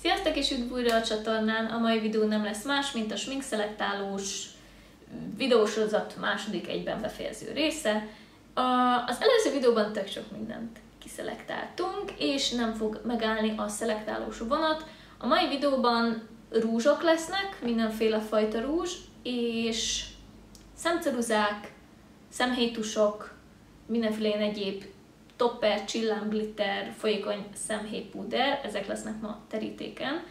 Sziasztok és üdv újra a csatornán! A mai videó nem lesz más, mint a sminkszelektálós videósorozat második egyben befejező része. A, az előző videóban tök sok mindent kiszelektáltunk, és nem fog megállni a szelektálós vonat. A mai videóban rúzsok lesznek, mindenféle fajta rúzs, és szemceruzák, szemhéjtusok, mindenféle egyéb topper, glitter, folyékony szemhéjpúder, ezek lesznek ma terítéken,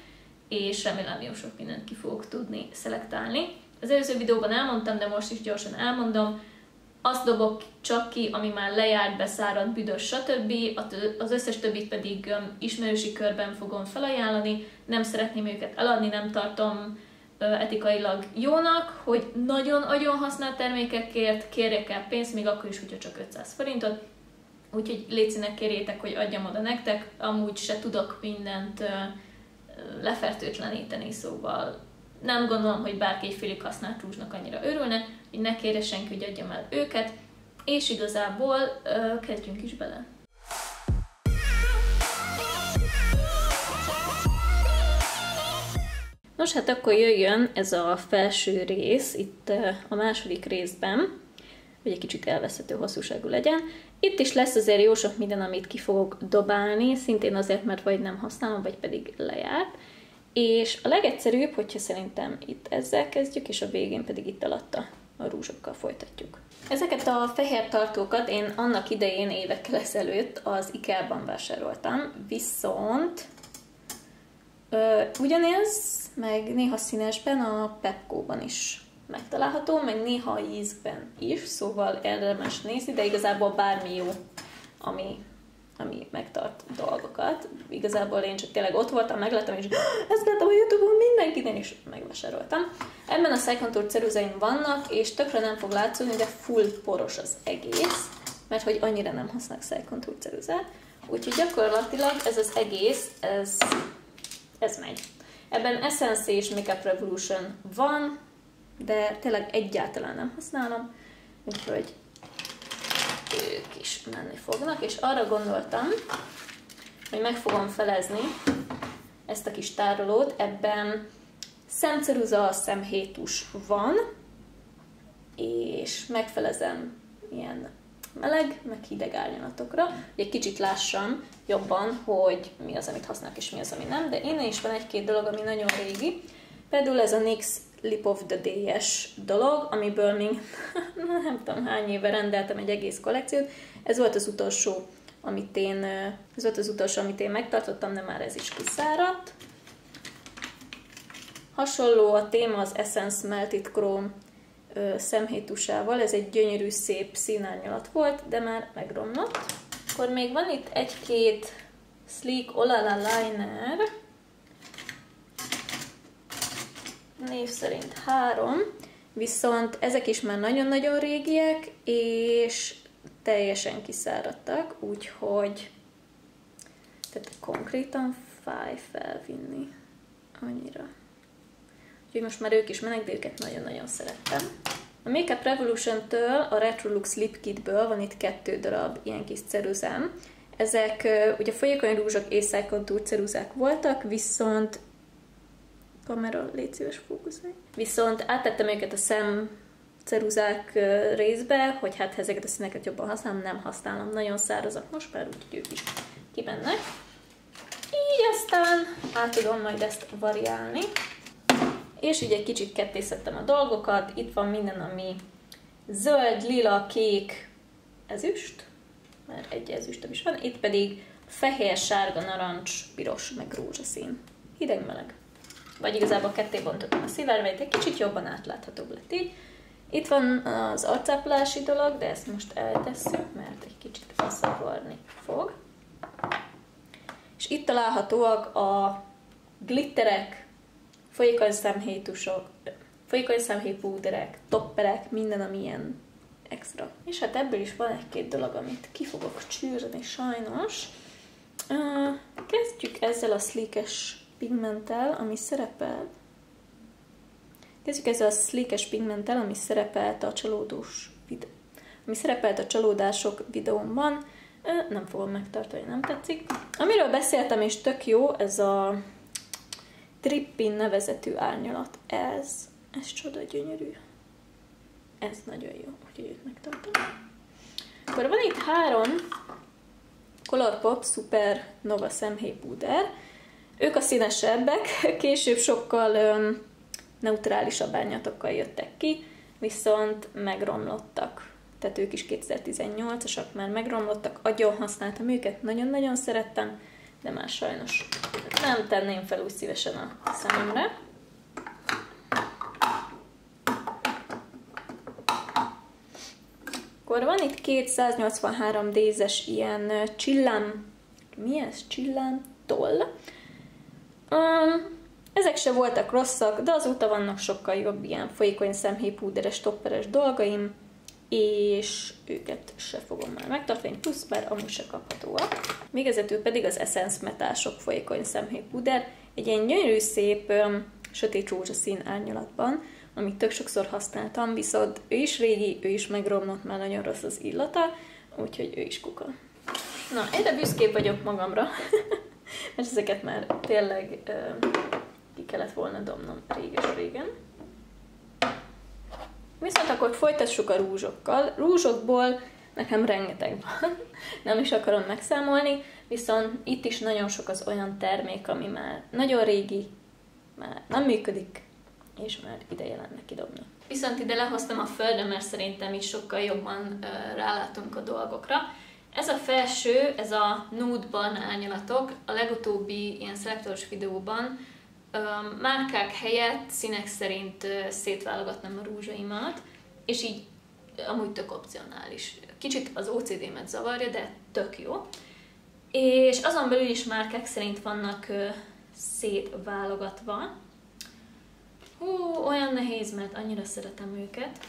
és remélem jó sok mindent ki fogok tudni szelektálni. Az előző videóban elmondtam, de most is gyorsan elmondom, azt dobok csak ki, ami már lejárt, beszárad, büdös, stb. Az összes többit pedig ismerősi körben fogom felajánlani, nem szeretném őket eladni, nem tartom etikailag jónak, hogy nagyon-nagyon használt termékekért kérjek el pénzt, még akkor is, hogyha csak 500 forintot, Úgyhogy létszinek kérjétek, hogy adjam oda nektek, amúgy se tudok mindent lefertőtleníteni, szóval nem gondolom, hogy bárki egy félig használt rúzsnak annyira örülne, hogy ne kérje senki, hogy adjam el őket, és igazából kezdjünk is bele. Nos, hát akkor jöjjön ez a felső rész itt a második részben, hogy egy kicsit elveszhető hosszúságú legyen. Itt is lesz azért jó sok minden, amit ki fogok dobálni, szintén azért, mert vagy nem használom, vagy pedig lejárt. És a legegyszerűbb, hogyha szerintem itt ezzel kezdjük, és a végén pedig itt alatta a rúzsokkal folytatjuk. Ezeket a fehér tartókat én annak idején évekkel ezelőtt az IKEA-ban vásároltam, viszont ö, ugyanez, meg néha színesben a Pepco-ban is megtalálható, meg néha ízben is, szóval érdemes nézni, de igazából bármi jó, ami, ami megtart dolgokat. Igazából én csak tényleg ott voltam, megláttam, és ezt láttam a Youtube-on mindenkinek, is megvásároltam. Ebben a Psycontour ceruzaim vannak, és tökre nem fog látszódni, de full poros az egész, mert hogy annyira nem használok Psycontour ceruzát. Úgyhogy gyakorlatilag ez az egész, ez, ez megy. Ebben Essence és Makeup Revolution van, de tényleg egyáltalán nem használom, úgyhogy ők is menni fognak, és arra gondoltam, hogy meg fogom felezni ezt a kis tárolót, ebben szemceruza, szemhétus van, és megfelezem ilyen meleg, meg hideg árnyalatokra, hogy egy kicsit lássam jobban, hogy mi az, amit használok, és mi az, ami nem, de innen is van egy-két dolog, ami nagyon régi. Például ez a NYX Lip of the Day-es dolog, amiből még nem tudom hány éve rendeltem egy egész kollekciót. Ez volt az utolsó, amit én, ez volt az utolsó, amit én megtartottam, de már ez is kiszáradt. Hasonló a téma az Essence Melted Chrome szemhétusával, ez egy gyönyörű, szép színárnyalat volt, de már megromlott. Akkor még van itt egy-két Sleek Olala Liner, név szerint három, viszont ezek is már nagyon-nagyon régiek, és teljesen kiszáradtak, úgyhogy tehát konkrétan fáj felvinni annyira. Úgyhogy most már ők is mennek, de őket nagyon-nagyon szerettem. A Makeup Revolution-től, a Retrolux Lip Kitből van itt kettő darab ilyen kis ceruzám. Ezek ugye folyékony rúzsok és ceruzák voltak, viszont kamera, légy szíves fókuszálj. Viszont áttettem őket a szem ceruzák részbe, hogy hát ezeket a színeket jobban használom, nem használom. Nagyon szárazak most már, úgyhogy ők is kimennek. Így aztán át tudom majd ezt variálni. És így egy kicsit kettészettem a dolgokat. Itt van minden, ami zöld, lila, kék, ezüst, mert egy ezüstöm is van. Itt pedig fehér, sárga, narancs, piros, meg rózsaszín. Hideg-meleg vagy igazából ketté bontottam a szivárványt, egy kicsit jobban átláthatóbb lett így. Itt van az arcápolási dolog, de ezt most eltesszük, mert egy kicsit zavarni fog. És itt találhatóak a glitterek, folyékony szemhétusok, folyékony szemhéjpúderek, topperek, minden, ami ilyen extra. És hát ebből is van egy-két dolog, amit ki fogok csűrni sajnos. Kezdjük ezzel a slickes pigmenttel, ami szerepel. Kezdjük ezzel a slickes pigmenttel, ami szerepelt a csalódós videó. Ami szerepelt a csalódások videómban. Nem fogom megtartani, nem tetszik. Amiről beszéltem, és tök jó, ez a Trippin nevezetű árnyalat. Ez, ez csoda gyönyörű. Ez nagyon jó, úgyhogy őt megtartom. Akkor van itt három Colourpop Super Nova szemhéjpúder. Ők a színesebbek, később sokkal um, neutrálisabb árnyatokkal jöttek ki, viszont megromlottak. Tehát ők is 2018-asak már megromlottak, agyon használtam őket, nagyon-nagyon szerettem, de már sajnos nem tenném fel úgy szívesen a szememre. Akkor van itt 283 dézes ilyen csillám, mi ez? Csillám toll. Um, ezek se voltak rosszak, de azóta vannak sokkal jobb ilyen folyékony szemhéjpúderes, topperes dolgaim, és őket se fogom már megtartani, plusz már amúgy se kaphatóak. Végezetül pedig az Essence Metások folyékony szemhéjpúder, egy ilyen gyönyörű szép um, sötét rózsaszín árnyalatban, amit tök sokszor használtam, viszont ő is régi, ő is megromlott, már nagyon rossz az illata, úgyhogy ő is kuka. Na, egyre büszkébb vagyok magamra, mert ezeket már tényleg uh, ki kellett volna domnom réges-régen. Viszont akkor folytassuk a rúzsokkal. Rúzsokból nekem rengeteg van, nem is akarom megszámolni, viszont itt is nagyon sok az olyan termék, ami már nagyon régi, már nem működik, és már ideje lenne kidobni. Viszont ide lehoztam a földre, mert szerintem is sokkal jobban uh, rálátunk a dolgokra. Ez a felső, ez a nude-ban árnyalatok, a legutóbbi ilyen szelektoros videóban márkák helyett színek szerint szétválogatnám a rúzsaimat, és így amúgy tök opcionális. Kicsit az OCD-met zavarja, de tök jó. És azon belül is márkák szerint vannak szétválogatva. Hú, olyan nehéz, mert annyira szeretem őket.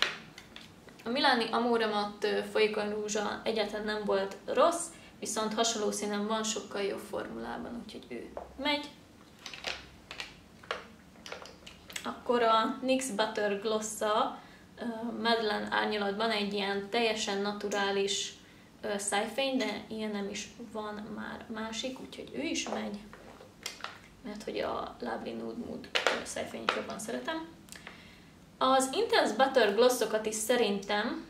A Milani Amoremat folyékony rúzsa egyáltalán nem volt rossz, viszont hasonló színen van sokkal jobb formulában, úgyhogy ő megy. Akkor a NYX Butter Glossa Madeleine árnyalatban egy ilyen teljesen naturális szájfény, de ilyen nem is van már másik, úgyhogy ő is megy mert hogy a Lovely Nude Mood szájfényt jobban szeretem. Az Intense Butter Glossokat is szerintem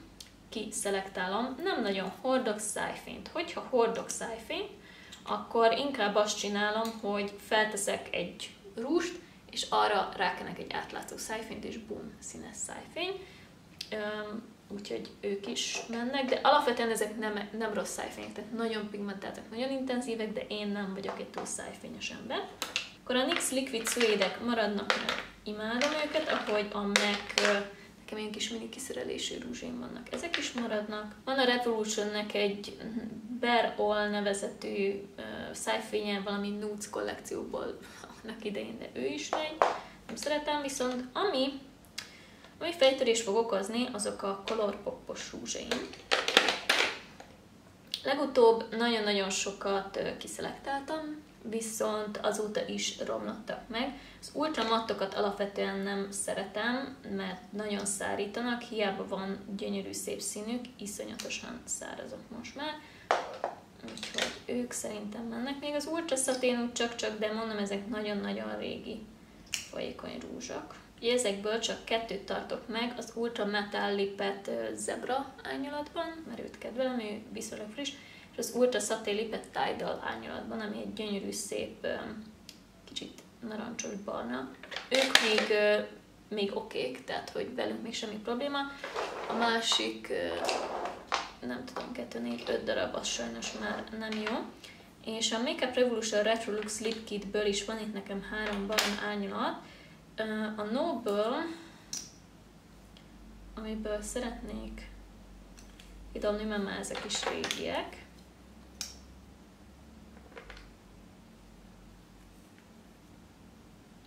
kiszelektálom, nem nagyon hordok szájfényt. Hogyha hordok szájfényt, akkor inkább azt csinálom, hogy felteszek egy rúst, és arra rákenek egy átlátszó szájfényt, és bum, színes szájfény. úgyhogy ők is mennek, de alapvetően ezek nem, nem rossz szájfények, tehát nagyon pigmentáltak, nagyon intenzívek, de én nem vagyok egy túl szájfényes ember. Akkor a NYX Liquid suede maradnak, mert imádom őket, ahogy a MAC nekem ilyen kis mini kiszerelésű rúzsém vannak. Ezek is maradnak. Van a Revolutionnek egy Bear All nevezetű uh, szájfénye, valami Nudes kollekcióból annak idején, de ő is megy. Nem szeretem, viszont ami, ami fejtörés fog okozni, azok a Colourpopos rúzsaim. Legutóbb nagyon-nagyon sokat kiszelektáltam, viszont azóta is romlottak meg. Az ultramattokat alapvetően nem szeretem, mert nagyon szárítanak, hiába van gyönyörű szép színük, iszonyatosan szárazok most már. Úgyhogy ők szerintem mennek. Még az ultra szatén csak-csak, de mondom, ezek nagyon-nagyon régi folyékony rúzsak. Ugye ezekből csak kettőt tartok meg, az Ultra Metal Lipet Zebra árnyalatban, mert őt kedvelem, ő viszonylag friss, az Ultra Saté Lipet Tidal árnyalatban, ami egy gyönyörű, szép, kicsit narancsos barna. Ők még, még okék, tehát hogy velünk még semmi probléma. A másik, nem tudom, 2, 4, 5 darab, az sajnos már nem jó. És a Makeup Revolution Retrolux Lip Kitből is van itt nekem három barna árnyalat. A Noble, amiből szeretnék idobni, mert már ezek is régiek.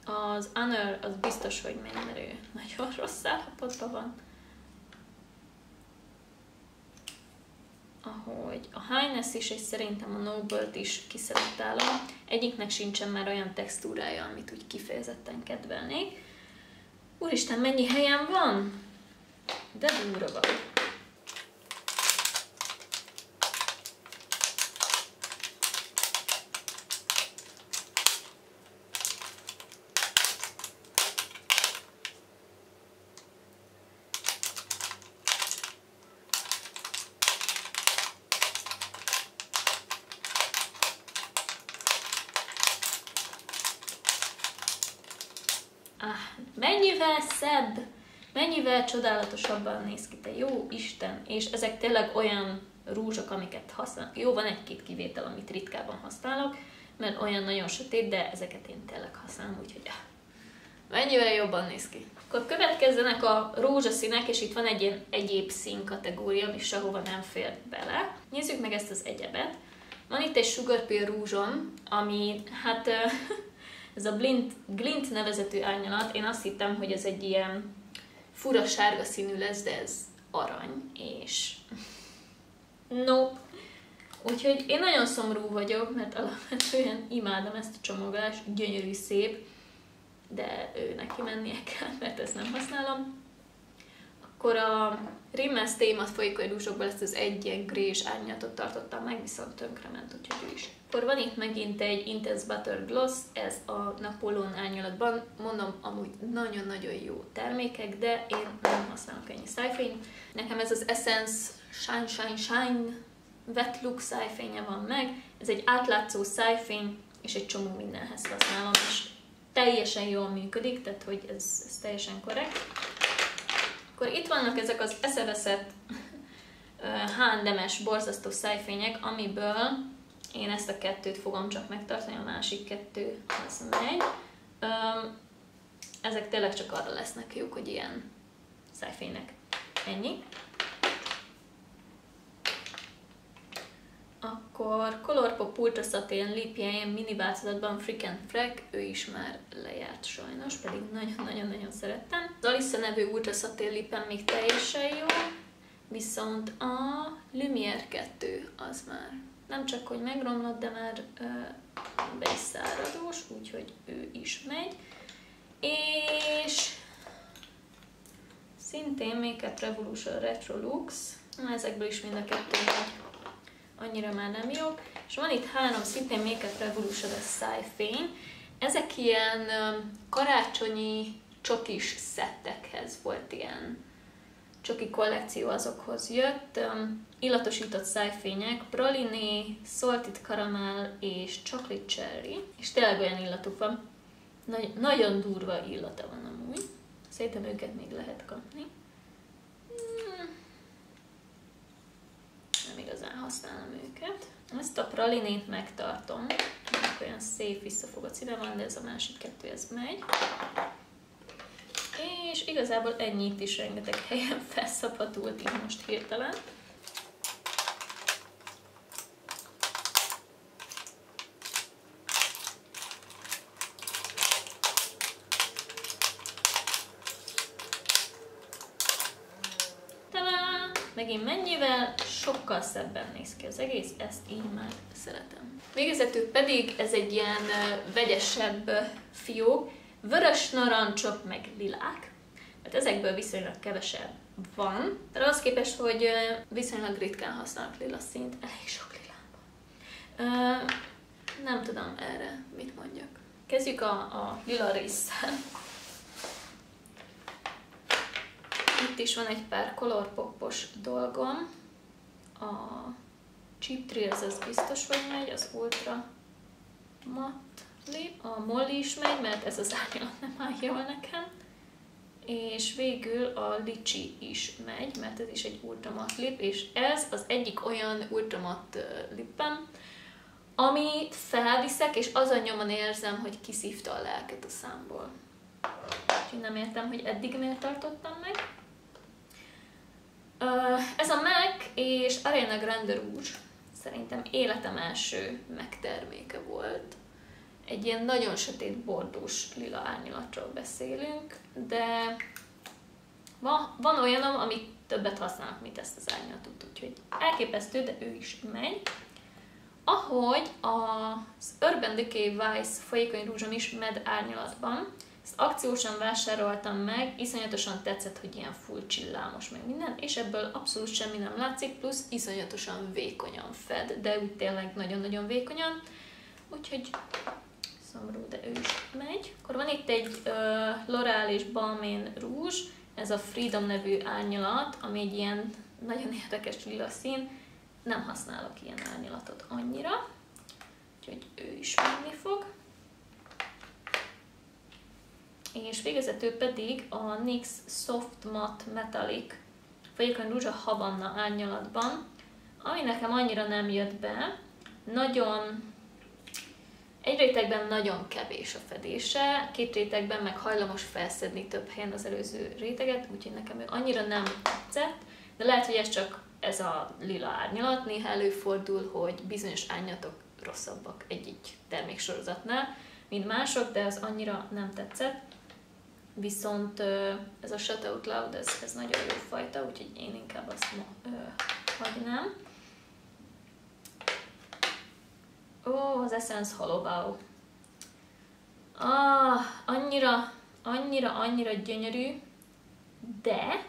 Az Honor az biztos, hogy megy, mert ő nagyon rossz állapotban van. Ahogy a Highness is, és szerintem a Noble-t is kiszelektálom. Egyiknek sincsen már olyan textúrája, amit úgy kifejezetten kedvelnék. Úristen, mennyi helyem van? De durva. ah, mennyivel szebb, mennyivel csodálatosabban néz ki, te jó Isten, és ezek tényleg olyan rúzsok, amiket használ. Jó, van egy-két kivétel, amit ritkában használok, mert olyan nagyon sötét, de ezeket én tényleg használom, úgyhogy ah, mennyivel jobban néz ki. Akkor következzenek a rózsaszínek, és itt van egy ilyen egyéb szín kategória, ami sehova nem fér bele. Nézzük meg ezt az egyebet. Van itt egy Sugar Pill rúzsom, ami hát ez a Glint, Glint nevezetű árnyalat, én azt hittem, hogy ez egy ilyen fura sárga színű lesz, de ez arany, és nope. Úgyhogy én nagyon szomorú vagyok, mert alapvetően imádom ezt a csomagolást, gyönyörű, szép, de ő neki mennie kell, mert ezt nem használom. Akkor a Rimmel folyékony rúzsokból ezt az egy ilyen grés árnyatot tartottam meg, viszont tönkrement, úgyhogy ő is. Akkor van itt megint egy Intense Butter Gloss, ez a Napoleon árnyalatban. Mondom, amúgy nagyon-nagyon jó termékek, de én nem használok ennyi szájfényt. Nekem ez az Essence Shine Shine Shine Wet Look szájfénye van meg. Ez egy átlátszó szájfény, és egy csomó mindenhez használom, és teljesen jól működik, tehát hogy ez, ez teljesen korrekt. Akkor itt vannak ezek az eszeveszett H&M-es borzasztó szájfények, amiből én ezt a kettőt fogom csak megtartani, a másik kettő az megy. Ezek tényleg csak arra lesznek jók, hogy ilyen szájfénynek. Ennyi. Akkor Colourpop Ultra Satin lipje mini változatban Freak and Frack, ő is már lejárt sajnos, pedig nagyon-nagyon-nagyon szerettem. Az Alissa nevű Ultra lipem még teljesen jó, viszont a Lumière 2 az már nem csak, hogy megromlott, de már ö, be is száradós, úgyhogy ő is megy. És szintén Makeup Revolution Retro Lux, ezekből is mind a kettő megy annyira már nem jó. És van itt három szintén Makeup Revolution szájfény. Ezek ilyen karácsonyi csokis szettekhez volt ilyen csoki kollekció azokhoz jött. Illatosított szájfények, praliné, salted caramel és chocolate cherry. És tényleg olyan illatuk van. Nagy, nagyon durva illata van amúgy. Szerintem őket még lehet kapni. Nem igazán használom őket. Ezt a pralinét megtartom, mert olyan szép visszafogott színe van, de ez a másik kettő, ez megy. És igazából ennyit is rengeteg helyen felszabadult így most hirtelen. megint mennyivel sokkal szebben néz ki az egész, ezt így már szeretem. Végezetül pedig ez egy ilyen vegyesebb fiók, vörös narancsok meg lilák, mert ezekből viszonylag kevesebb van, de az képest, hogy viszonylag ritkán használok lila színt, elég sok lilában. Nem tudom erre mit mondjak. Kezdjük a, a lila résszel. Itt is van egy pár colorpopos dolgom. A Cheap Thrills az biztos, hogy megy, az Ultra Matt Lip. A Molly is megy, mert ez az árnyalat nem áll jól nekem. És végül a Litchi is megy, mert ez is egy Ultramat lip, és ez az egyik olyan Ultramat lippem, amit felviszek, és azon nyomon érzem, hogy kiszívta a lelket a számból. Úgyhogy nem értem, hogy eddig miért tartottam meg. Ez a MAC és Arena Grande Rouge szerintem életem első megterméke volt. Egy ilyen nagyon sötét bordós lila árnyalatról beszélünk, de van, van olyanom, amit többet használnak, mint ezt az árnyalatot, úgyhogy elképesztő, de ő is megy. Ahogy az Urban Decay Vice folyékony rúzsom is med árnyalatban, ezt akciósan vásároltam meg, iszonyatosan tetszett, hogy ilyen full csillámos meg minden, és ebből abszolút semmi nem látszik, plusz iszonyatosan vékonyan fed, de úgy tényleg nagyon-nagyon vékonyan, úgyhogy szomorú, de ő is megy. Akkor van itt egy uh, L'Oreal és Balmain rúzs, ez a Freedom nevű árnyalat, ami egy ilyen nagyon érdekes lila szín, nem használok ilyen árnyalatot annyira, úgyhogy ő is menni fog. És végezetül pedig a NYX Soft Matte Metallic folyékony rúzsa Havanna árnyalatban, ami nekem annyira nem jött be, nagyon egy rétegben nagyon kevés a fedése, két rétegben meg hajlamos felszedni több helyen az előző réteget, úgyhogy nekem ő annyira nem tetszett, de lehet, hogy ez csak ez a lila árnyalat, néha előfordul, hogy bizonyos árnyalatok rosszabbak egy-egy terméksorozatnál, mint mások, de az annyira nem tetszett. Viszont ez a Shutout Cloud, ez, ez nagyon jó fajta, úgyhogy én inkább azt ma ö, hagynám. Ó, az Essence Hollow Ah, annyira, annyira, annyira gyönyörű, de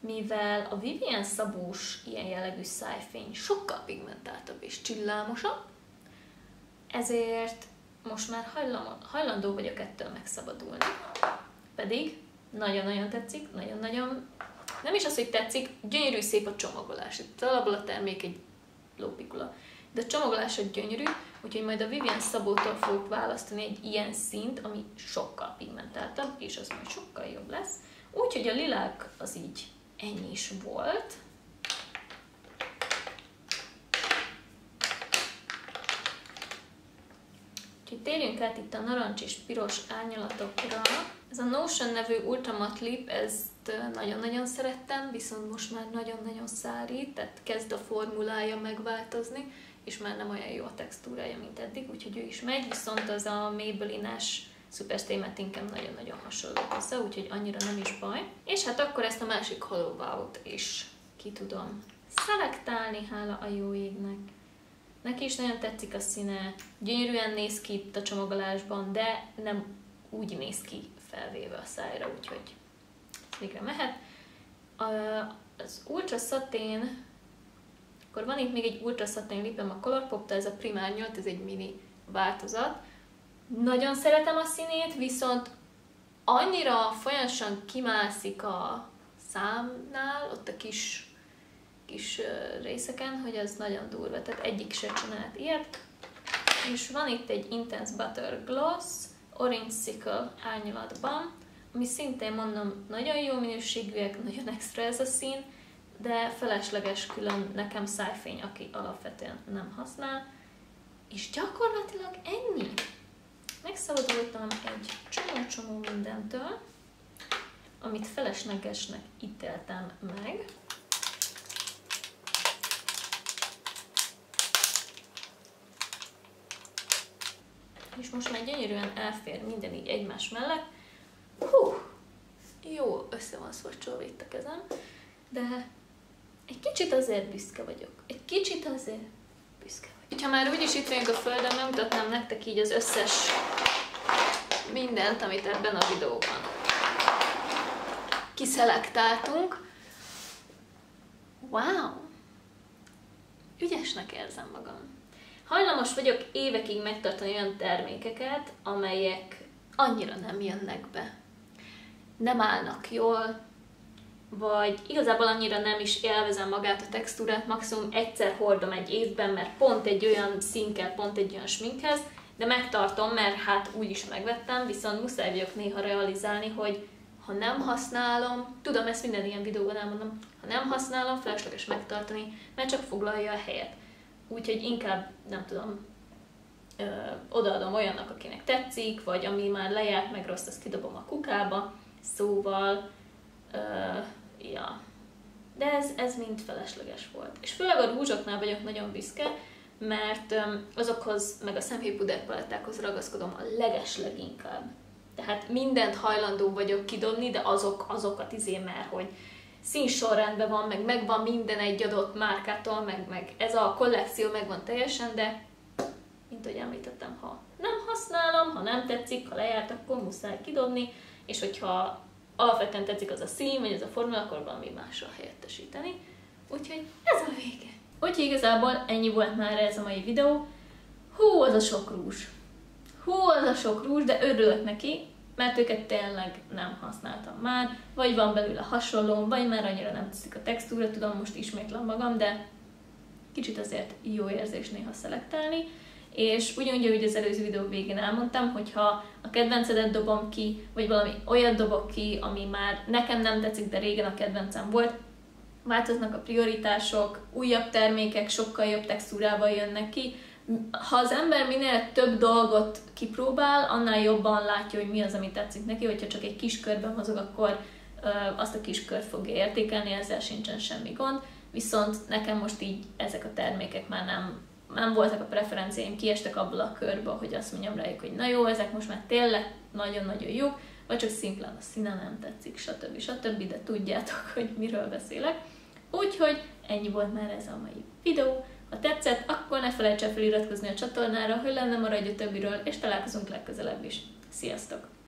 mivel a Vivian szabós ilyen jellegű szájfény sokkal pigmentáltabb és csillámosabb, ezért most már hajlandó vagyok ettől megszabadulni. Pedig nagyon-nagyon tetszik, nagyon-nagyon, nem is az, hogy tetszik, gyönyörű szép a csomagolás. Itt alapból a termék egy lópikula. De a csomagolása gyönyörű, úgyhogy majd a Vivian Szabótól fogok választani egy ilyen szint, ami sokkal pigmentáltabb, és az majd sokkal jobb lesz. Úgyhogy a lilák az így ennyi is volt. Úgyhogy térjünk át itt a narancs és piros árnyalatokra. Ez a Notion nevű Ultimate Lip, ezt nagyon-nagyon szerettem, viszont most már nagyon-nagyon szárít, tehát kezd a formulája megváltozni, és már nem olyan jó a textúrája, mint eddig, úgyhogy ő is megy, viszont az a Maybelline-es Superstay Matte inkább nagyon-nagyon hasonló hozzá, úgyhogy annyira nem is baj. És hát akkor ezt a másik Hollow is ki tudom szelektálni, hála a jó égnek. Neki is nagyon tetszik a színe, gyönyörűen néz ki itt a csomagolásban, de nem úgy néz ki felvéve a szájra, úgyhogy végre mehet. Az Ultra Satin, akkor van itt még egy Ultra Satin lipem a Colourpop, ez a Primár 8, ez egy mini változat. Nagyon szeretem a színét, viszont annyira folyamatosan kimászik a számnál, ott a kis kis részeken, hogy ez nagyon durva, tehát egyik se csinált ilyet. És van itt egy Intense Butter Gloss, Orange Sickle árnyalatban, ami szintén mondom, nagyon jó minőségűek, nagyon extra ez a szín, de felesleges külön nekem szájfény, aki alapvetően nem használ. És gyakorlatilag ennyi. Megszabadultam egy csomó-csomó mindentől, amit feleslegesnek ítéltem meg. És most már gyönyörűen elfér minden így egymás mellett. Hú, jó össze van szorcsolva itt a kezem, de egy kicsit azért büszke vagyok. Egy kicsit azért büszke vagyok. Ha már úgyis itt vagyunk a földön, megmutatnám nektek így az összes mindent, amit ebben a videóban kiszelektáltunk. Wow! Ügyesnek érzem magam. Hajlamos vagyok évekig megtartani olyan termékeket, amelyek annyira nem jönnek be. Nem állnak jól, vagy igazából annyira nem is élvezem magát a textúrát, maximum egyszer hordom egy évben, mert pont egy olyan szín pont egy olyan sminkhez, de megtartom, mert hát úgy is megvettem, viszont muszáj vagyok néha realizálni, hogy ha nem használom, tudom, ezt minden ilyen videóban elmondom, ha nem használom, felesleges megtartani, mert csak foglalja a helyet. Úgyhogy inkább, nem tudom, ö, odaadom olyannak, akinek tetszik, vagy ami már lejárt, meg rossz, azt kidobom a kukába, szóval, ö, ja. De ez, ez mind felesleges volt. És főleg a rúzsoknál vagyok nagyon büszke, mert ö, azokhoz, meg a szemhéjpuder palettákhoz ragaszkodom a leges leginkább. Tehát mindent hajlandó vagyok kidobni, de azok, azokat izé, mert hogy színsorrendben van, meg megvan minden egy adott márkától, meg, meg ez a kollekció megvan teljesen, de mint ahogy említettem, ha nem használom, ha nem tetszik, ha lejárt, akkor muszáj kidobni, és hogyha alapvetően tetszik az a szín, vagy ez a formula, akkor valami mással helyettesíteni. Úgyhogy ez a vége. Úgyhogy igazából ennyi volt már ez a mai videó. Hú, az a sok rúzs. Hú, az a sok rúzs, de örülök neki, mert őket tényleg nem használtam már, vagy van belőle hasonló, vagy már annyira nem teszik a textúra, tudom, most ismétlem magam, de kicsit azért jó érzés néha szelektálni, és ugyanúgy, ahogy az előző videó végén elmondtam, hogyha a kedvencedet dobom ki, vagy valami olyat dobok ki, ami már nekem nem tetszik, de régen a kedvencem volt. Változnak a prioritások, újabb termékek sokkal jobb textúrával jönnek ki. Ha az ember minél több dolgot kipróbál, annál jobban látja, hogy mi az, ami tetszik neki, hogyha csak egy kis körben mozog, akkor azt a kis kört fogja értékelni, ezzel sincsen semmi gond. Viszont nekem most így ezek a termékek már nem nem voltak a preferenciáim, kiestek abból a körből, hogy azt mondjam rájuk, hogy na jó, ezek most már tényleg nagyon-nagyon jók, vagy csak szimplán a színe nem tetszik, stb. stb. De tudjátok, hogy miről beszélek. Úgyhogy ennyi volt már ez a mai videó. Ha tetszett, akkor ne felejts el feliratkozni a csatornára, hogy lenne maradj a többiről, és találkozunk legközelebb is. Sziasztok!